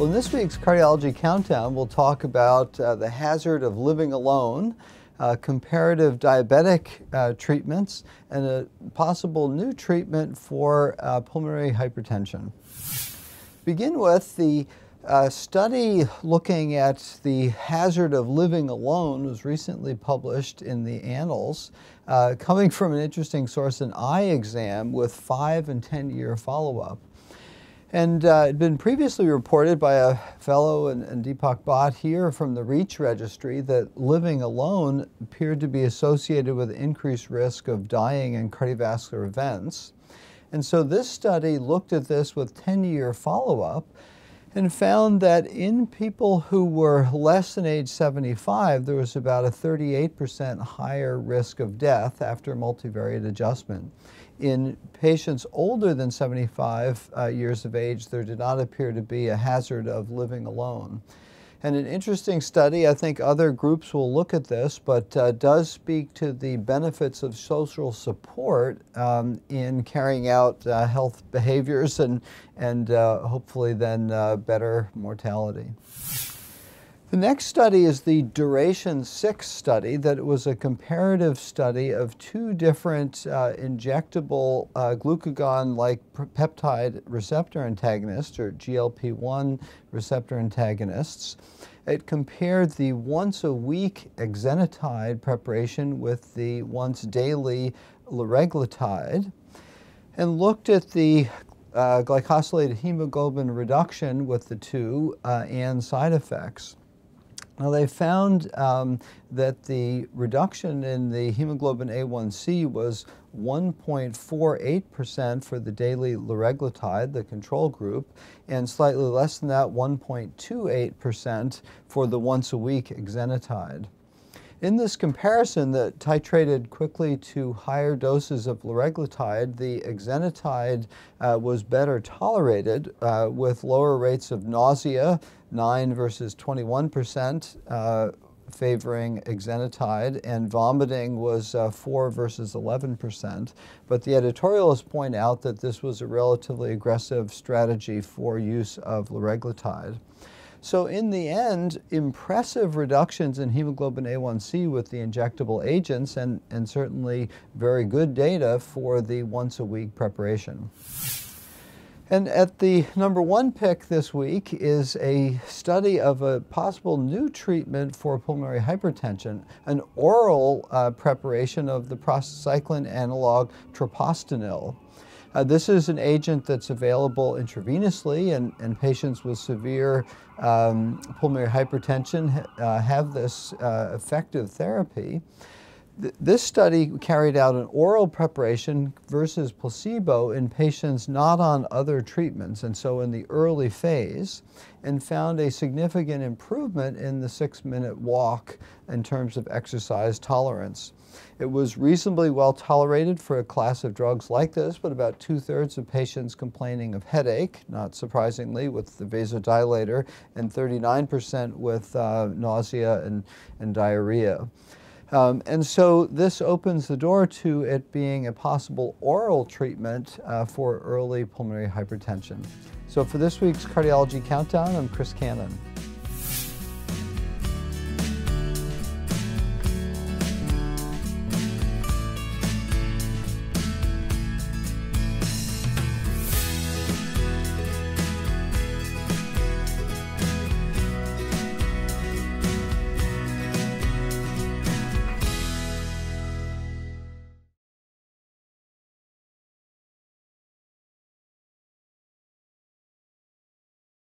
Well, in this week's Cardiology Countdown, we'll talk about uh, the hazard of living alone, uh, comparative diabetic uh, treatments, and a possible new treatment for uh, pulmonary hypertension. Begin with the uh, study looking at the hazard of living alone was recently published in the Annals, uh, coming from an interesting source, an eye exam with five and 10 year follow up. And uh, it had been previously reported by a fellow and, and Deepak Bhatt here from the REACH registry that living alone appeared to be associated with increased risk of dying and cardiovascular events. And so this study looked at this with 10 year follow up and found that in people who were less than age 75, there was about a 38% higher risk of death after multivariate adjustment. In patients older than 75 uh, years of age, there did not appear to be a hazard of living alone. And an interesting study, I think other groups will look at this, but uh, does speak to the benefits of social support um, in carrying out uh, health behaviors and, and uh, hopefully then uh, better mortality. The next study is the Duration 6 study that was a comparative study of two different uh, injectable uh, glucagon-like peptide receptor antagonists, or GLP-1 receptor antagonists. It compared the once-a-week exenatide preparation with the once-daily liraglutide and looked at the uh, glycosylated hemoglobin reduction with the two uh, and side effects. Now they found um, that the reduction in the hemoglobin A1C was 1.48% for the daily liraglutide, the control group, and slightly less than that, 1.28% for the once a week exenatide. In this comparison that titrated quickly to higher doses of liraglutide, the exenatide uh, was better tolerated uh, with lower rates of nausea, 9 versus 21 percent, uh, favoring exenatide, and vomiting was uh, 4 versus 11 percent. But the editorialists point out that this was a relatively aggressive strategy for use of liraglutide. So in the end, impressive reductions in hemoglobin A1C with the injectable agents and, and certainly very good data for the once a week preparation. And at the number one pick this week is a study of a possible new treatment for pulmonary hypertension, an oral uh, preparation of the prostacyclin analog treprostinil. Uh, this is an agent that's available intravenously, and, and patients with severe um, pulmonary hypertension uh, have this uh, effective therapy. Th this study carried out an oral preparation versus placebo in patients not on other treatments, and so in the early phase, and found a significant improvement in the six minute walk in terms of exercise tolerance. It was reasonably well tolerated for a class of drugs like this, but about two-thirds of patients complaining of headache, not surprisingly, with the vasodilator, and 39% with uh, nausea and, and diarrhea. Um, and so this opens the door to it being a possible oral treatment uh, for early pulmonary hypertension. So for this week's Cardiology Countdown, I'm Chris Cannon.